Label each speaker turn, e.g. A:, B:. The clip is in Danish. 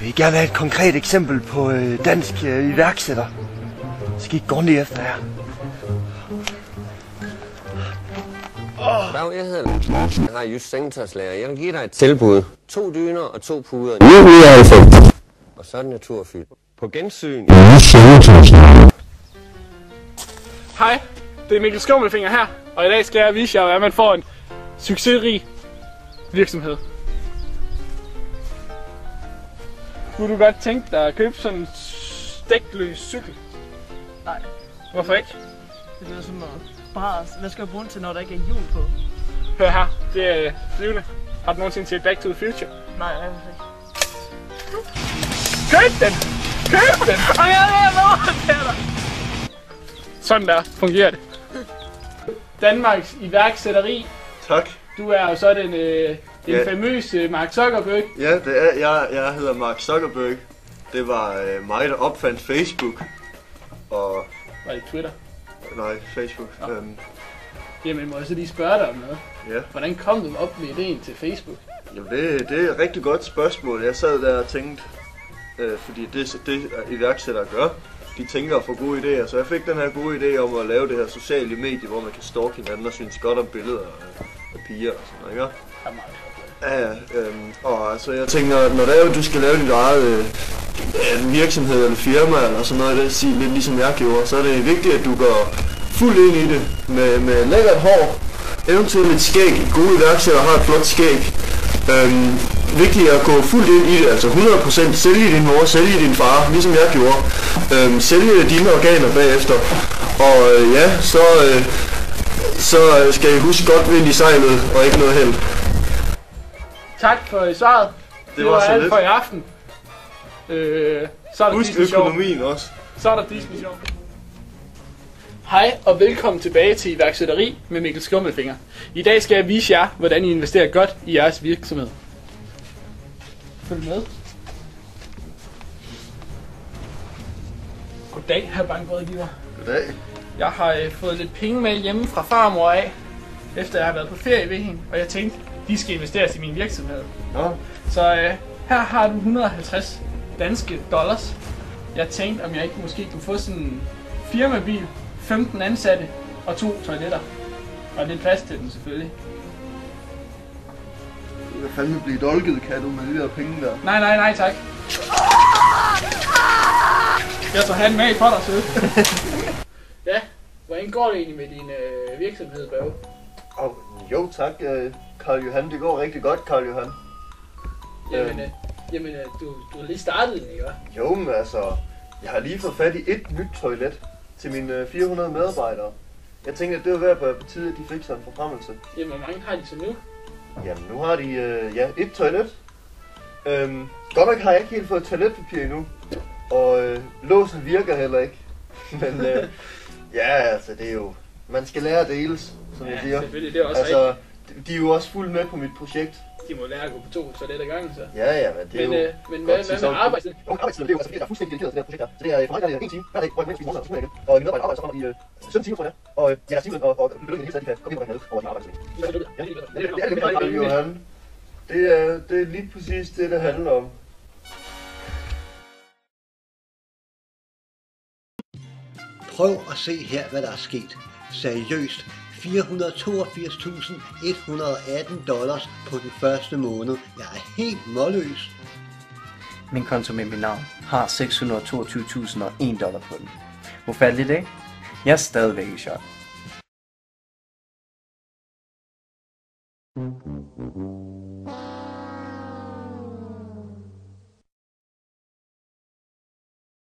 A: Vi vil gerne have et konkret eksempel på øh, dansk øh, iværksætter. Skal I lige efter her?
B: Dag, jeg hedder. Jeg har just sengetøjslager. Jeg vil give dig et tilbud. To dyner og to puder. 990. Og så er det naturfyld. På gensyn.
C: Hej, det er Mikkel Skummelfinger her, og i dag skal jeg vise jer, hvordan man får en succesrig virksomhed. Kunne du godt tænke dig at købe sådan en stækløs cykel?
D: Nej,
C: Hvorfor ikke?
D: det lyder som noget bras. Hvad skal jeg bruge den til, når der ikke er hjul på?
C: Hør her, det er flyvende. Har du nogensinde set Back to the Future?
D: Nej, jeg har ikke.
C: Køb den! Køb den!
D: Og jeg er.
C: Sådan der fungerer det. Danmarks iværksætteri.
E: Tak.
C: Du er jo så den, øh, den
E: Ja.
C: famøse Mark Zuckerberg.
E: Ja, det er, jeg, jeg hedder Mark Zuckerberg. Det var øh, mig, der opfandt Facebook. Og,
C: Var det Twitter?
E: nej, Facebook.
C: Nå.
E: Øhm,
C: Jamen, må jeg så lige spørge dig om noget?
E: ja.
C: Hvordan kom du op med ideen til Facebook?
E: Jamen, det, det er et rigtig godt spørgsmål. Jeg sad der og tænkte, øh, fordi det, det iværksættere gør, de tænker at få gode idéer. Så jeg fik den her gode idé om at lave det her sociale medie, hvor man kan stalke hinanden og synes godt om billeder af, af piger og sådan noget, ikke?
C: Er godt.
E: Ja, ja. Øhm, og altså, jeg tænker, når det er, du skal lave dit eget øh, virksomhed eller firma eller sådan noget, det sige lidt ligesom jeg gjorde, så er det vigtigt, at du går fuldt ind i det med, med lækkert hår, eventuelt et skæg. Gode iværksættere har et flot skæg. Øhm, vigtigt at gå fuldt ind i det, altså 100% sælge din mor, sælge din far, ligesom jeg gjorde. Øhm, sælge dine organer bagefter. Og øh, ja, så, øh, så skal I huske godt vind i sejlet og ikke noget held.
C: Tak for svaret. Det,
E: var
C: var,
E: så
C: alt
E: lidt.
C: for i aften. Øh, så er der
E: Husk
C: Disney Show.
E: økonomien også.
C: Så er der Disney Show. Hej og velkommen tilbage til iværksætteri med Mikkel Skummelfinger. I dag skal jeg vise jer, hvordan I investerer godt i jeres virksomhed. Følg med. Goddag, her bankrådgiver.
E: Goddag.
C: Jeg har øh, fået lidt penge med hjemme fra farmor af, efter jeg har været på ferie ved hende, og jeg tænkte, de skal investeres i min virksomhed.
E: Nå,
C: Så øh, her har du 150 danske dollars. Jeg tænkte, om jeg ikke måske kunne få sådan en firmabil, 15 ansatte og to toiletter. Og lidt plads til dem selvfølgelig.
E: Du kan fandme blive dolket, kan du, med de der penge der.
C: Nej, nej, nej tak. Jeg tager han med for dig, sød. ja, hvordan går det egentlig med din øh, virksomhed, Børge?
E: Oh, jo tak, øh, Karl Johan. Det går rigtig godt, Karl Johan.
C: Jamen, øh, jamen øh, du, du har lige startet den, ikke? hva'?
E: Jo, men altså, jeg har lige fået fat i et nyt toilet til mine øh, 400 medarbejdere. Jeg tænkte, at det var ved at være på tide, at de fik sådan en forfremmelse.
C: Jamen, hvor mange har de så nu?
E: Jamen, nu har de, øh, ja, et toilet. Øhm, godt nok har jeg ikke helt fået toiletpapir endnu. Og øh, låsen virker heller ikke. Men øh, ja, altså, det er jo... Man skal lære at deles, som jeg siger.
C: selvfølgelig. Det er også altså,
E: de- de er jo også fuldt med på mit projekt.
C: De må lære at gå på to toiletter ad gangen, så.
E: Ja, ja, men det er
C: Men,
E: jo...
C: øh, men hvad, hvad med arbejdstid?
E: Jo, arbejdstiden, det er jo altså, jeg er fuldstændig dedikeret til det her projekt her. Så det er for mig, der er en time hver dag, hvor jeg morgenmad, og så igen. Og mine medarbejdere arbejder så kommer de øh, 17 timer, tror jeg. Og øh, jeg er simpelthen og, og belønner hele tiden, de kan komme ind og have over sin arbejdsdag.
C: Så er det-
E: Ja, det er det, det, er det, Johan. Det er, det er lige præcis det, det handler om.
F: Prøv at se her, hvad der er sket. Seriøst. 482.118 dollars på den første måned. Jeg er helt målløs.
G: Min konto med mit navn har 622.001 dollar på den. Hvor faldt det? Jeg er stadigvæk i chok.